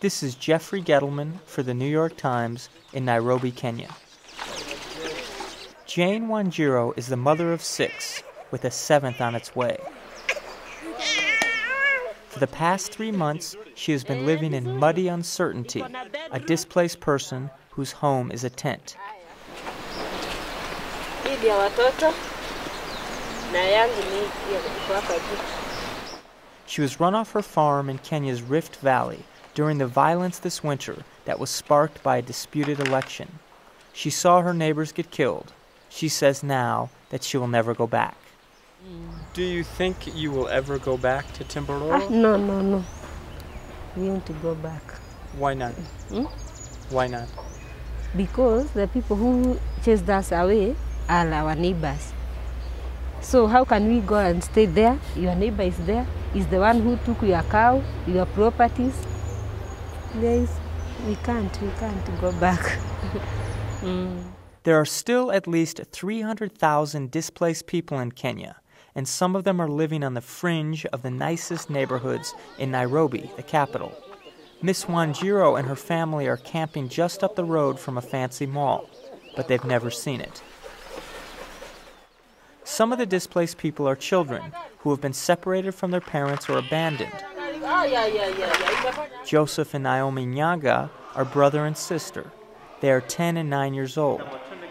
This is Jeffrey Gettleman for the New York Times in Nairobi, Kenya. Jane Wanjiru is the mother of six, with a seventh on its way. For the past three months, she has been living in muddy uncertainty, a displaced person whose home is a tent. She was run off her farm in Kenya's Rift Valley during the violence this winter that was sparked by a disputed election. She saw her neighbors get killed. She says now that she will never go back. Do you think you will ever go back to Ah, Timberloro? no, no, no. We want to go back. Why not? Hmm? Why not? Because the people who chased us away are our neighbors. So how can we go and stay there? Your neighbor is there. Is the one who took your cow, your properties. There is, we can't, we can't go back. Mm. There are still at least 300,000 displaced people in Kenya, and some of them are living on the fringe of the nicest neighborhoods in Nairobi, the capital. Miss Wanjiru and her family are camping just up the road from a fancy mall, but they've never seen it. Some of the displaced people are children who have been separated from their parents or abandoned. Joseph and Naomi Nyaga are brother and sister. They are 10 and 9 years old.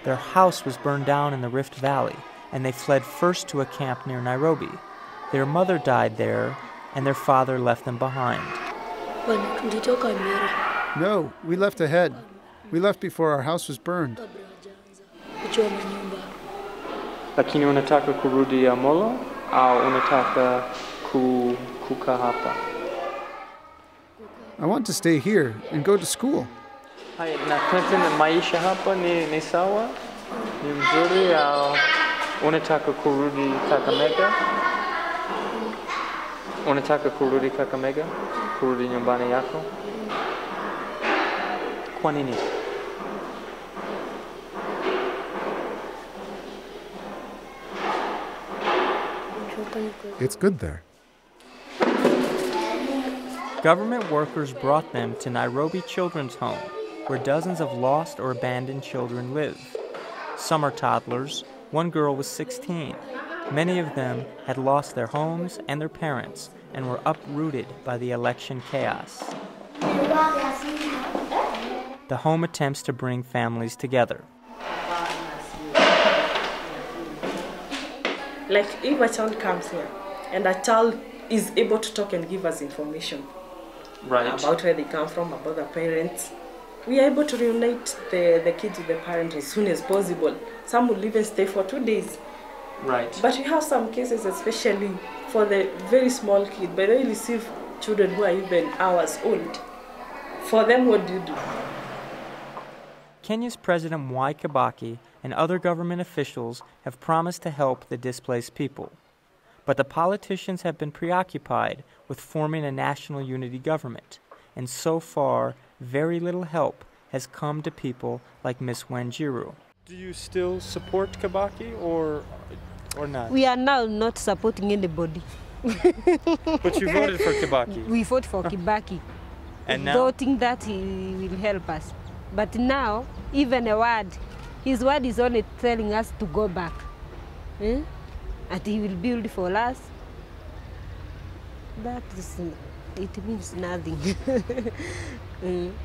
Their house was burned down in the Rift Valley, and they fled first to a camp near Nairobi. Their mother died there, and their father left them behind. No, we left ahead. We left before our house was burned. Lakini unataka kurudi Amolo au unataka ku, kukaa hapa? I want to stay here and go to school. Haya, na maisha hapa ni, ni sawa? Ni mzuri au unataka kurudi Kakamega? Unataka kurudi Kakamega? Kurudi nyumbani yako? Kwa nini? It's good there. Government workers brought them to Nairobi Children's Home, where dozens of lost or abandoned children live. Some are toddlers, one girl was 16. Many of them had lost their homes and their parents and were uprooted by the election chaos. The home attempts to bring families together. Like if a child comes here and a child is able to talk and give us information about where they come from, about their parents, we are able to reunite the, the kids with the parents as soon as possible. Some will even stay for two days. Right. But we have some cases, especially for the very small kid, but they receive children who are even hours old. For them, what do you do? Kenya's President Mwai Kibaki and other government officials have promised to help the displaced people. But the politicians have been preoccupied with forming a national unity government, and so far, very little help has come to people like Miss Wanjiru. Do you still support Kibaki or or not? We are now not supporting anybody. but you voted for Kibaki. We fought for Kibaki. And now Doubting that he will help us. But now, even a word, his word is only telling us to go back. Eh? And he will build for us. That is, it means nothing. Mm.